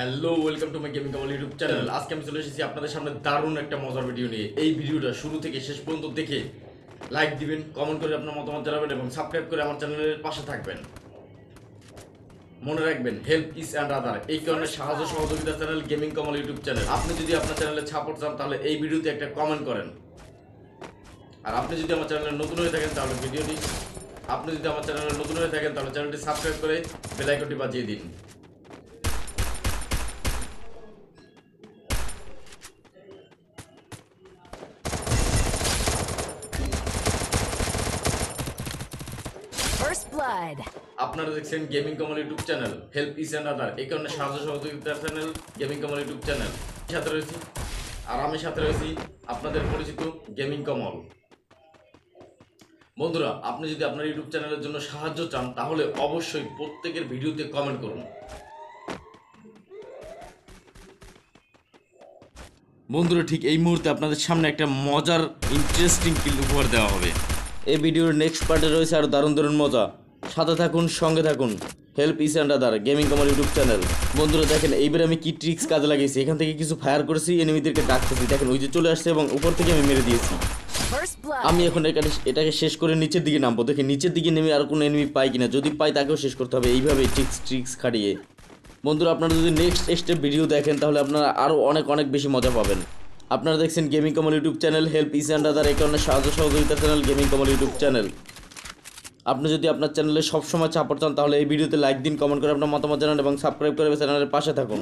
Hello welcome to my gaming কাবল YouTube channel আজকে আমি চলে এসেছি আপনাদের সামনে দারুণ একটা মজার ভিডিও নিয়ে এই ভিডিওটা শুরু থেকে শেষ পর্যন্ত দেখে লাইক দিবেন কমেন্ট করে আপনার মতামত জানাবেন এবং সাবস্ক্রাইব করে আমার চ্যানেলের পাশে থাকবেন মনে রাখবেন হেল্প ইস অ্যান্ড আদার এই কারণে সাহায্য সহযোগিতা channel gaming Kamal YouTube channel আপনি যদি আপনার চ্যানেলে সাপোর্ট চান তাহলে এই ভিডিওতে একটা কমেন্ট করেন আর আপনি যদি আমার চ্যানেলে নতুন হয়ে থাকেন তাহলে ভিডিওটি আপনি যদি আমার চ্যানেলে নতুন হয়ে থাকেন তাহলে চ্যানেলটি সাবস্ক্রাইব করে বেলাইকনটি বাজিয়ে দিন আপনারা দেখছেন gaming Kamal YouTube channel help is and other এই কারণে সাহায্য সহযোগিতার channel gaming Kamal YouTube channel সাথে রয়েছি আর আমি সাথে রয়েছি আপনাদের পরিচিত গেমিং কমল বন্ধুরা আপনি যদি আপনার ইউটিউব চ্যানেলের জন্য সাহায্য চান তাহলে অবশ্যই প্রত্যেকের ভিডিওতে কমেন্ট করুন বন্ধুরা ঠিক এই মুহূর্তে আপনাদের সামনে একটা মজার ইন্টারেস্টিং কিল উপহার দেওয়া হবে এই ভিডিওর নেক্সট পার্টে রয়েছে আরও দারুণ দারুণ মজা সাথে থাকুন সঙ্গে থাকুন help is and other gaming কমার ইউটিউব চ্যানেল বন্ধুরা দেখেন এইবার আমি কি ট্রিক্স কাজে লাগিয়েছি এখান থেকে কিছু ফায়ার করেছি এনিমিদেরকে ডাকতেছি দেখেন ওই যে চলে আসছে এবং উপর থেকে আমি মেরে দিয়েছি আমি এখন এখানে এটাকে শেষ করে নিচের দিকে নামবো দেখি নিচের দিকে নেমে আর কোনো এনিমি পাই কিনা যদি পাই তাকেও শেষ করতে হবে এইভাবে ট্রিক্স ট্রিক্স খাটিয়ে বন্ধুরা আপনারা যদি নেক্সট স্টেপ ভিডিও দেখেন তাহলে আপনারা আরও অনেক অনেক বেশি মজা পাবেন আপনারা দেখছেন gaming Kamal YouTube channel help is and other এই কারণে সাহায্য সহযোগিতা channel gaming Kamal YouTube channel আপনি যদি আপনার চ্যানেলে সবসময় চাপড় চান তাহলে এই ভিডিওতে লাইক দিন কমেন্ট করে আপনার মতামত জানান এবং সাবস্ক্রাইব করে চ্যানেলের পাশে থাকুন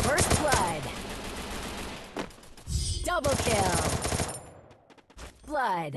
First blood. Double kill. Blood.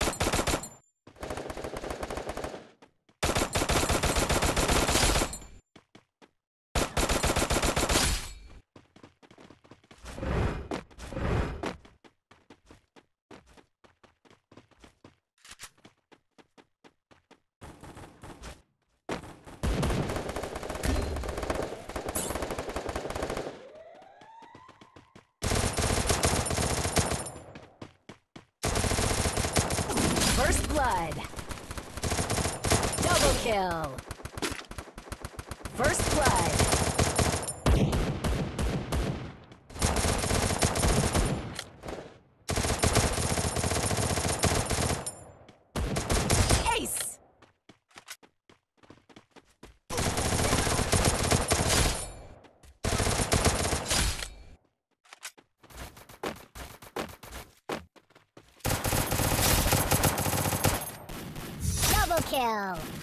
First blood. Double kill. First blood. Double kill!